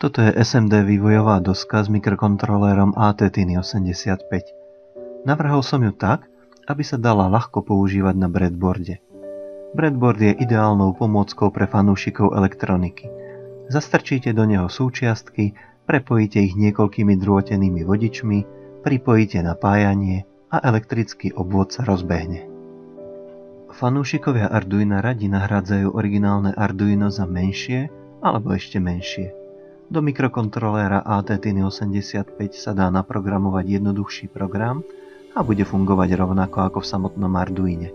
Toto je SMD vývojová doska s mikrokontrolérom AT-Tiny85. Navrhol som ju tak, aby sa dala ľahko používať na breadboarde. Breadboard je ideálnou pomôckou pre fanúšikov elektroniky. Zastrčíte do neho súčiastky, prepojíte ich niekoľkými drôtenými vodičmi, pripojíte napájanie a elektrický obvod sa rozbehne. Fanúšikovia Arduina radi nahrádzajú originálne Arduino za menšie alebo ešte menšie. Do mikrokontroléra AT-Tiny85 sa dá naprogramovať jednoduchší program a bude fungovať rovnako ako v samotnom Arduine.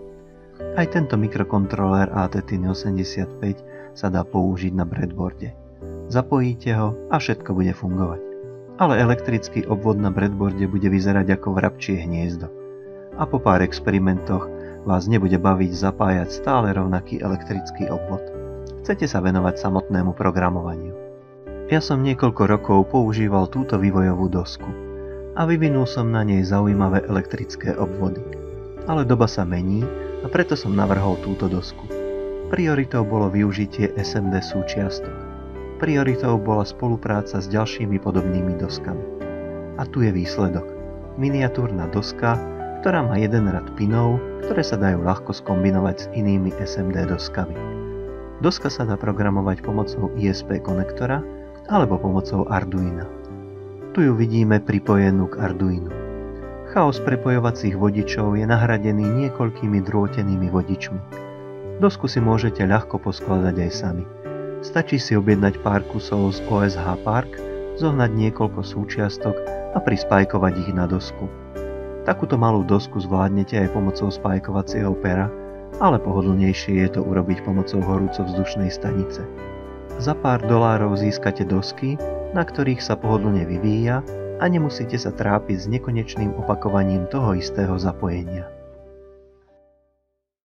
Aj tento mikrokontrolér AT-Tiny85 sa dá použiť na breadboarde. Zapojíte ho a všetko bude fungovať. Ale elektrický obvod na breadboarde bude vyzerať ako vrabčie hniezdo. A po pár experimentoch vás nebude baviť zapájať stále rovnaký elektrický obvod. Chcete sa venovať samotnému programovaniu. Ja som niekoľko rokov používal túto vývojovú dosku a vyvinul som na nej zaujímavé elektrické obvody. Ale doba sa mení a preto som navrhol túto dosku. Prioritou bolo využitie SMD súčiastok. Prioritou bola spolupráca s ďalšími podobnými doskami. A tu je výsledok. Miniatúrna doska, ktorá má jeden rad pinov, ktoré sa dajú ľahko skombinovať s inými SMD doskami. Doska sa dá programovať pomocou ISP konektora, alebo pomocou Arduina. Tu ju vidíme pripojenú k Arduinu. Chaos prepojovacích vodičov je nahradený niekoľkými drôtenými vodičmi. Dosku si môžete ľahko poskladať aj sami. Stačí si objednať pár kusov z OSH Park, zohnať niekoľko súčiastok a prispajkovať ich na dosku. Takúto malú dosku zvládnete aj pomocou spajkovacieho pera, ale pohodlnejšie je to urobiť pomocou horúco-vzdušnej stanice. Za pár dolárov získate dosky, na ktorých sa pohodlne vyvíja a nemusíte sa trápiť s nekonečným opakovaním toho istého zapojenia.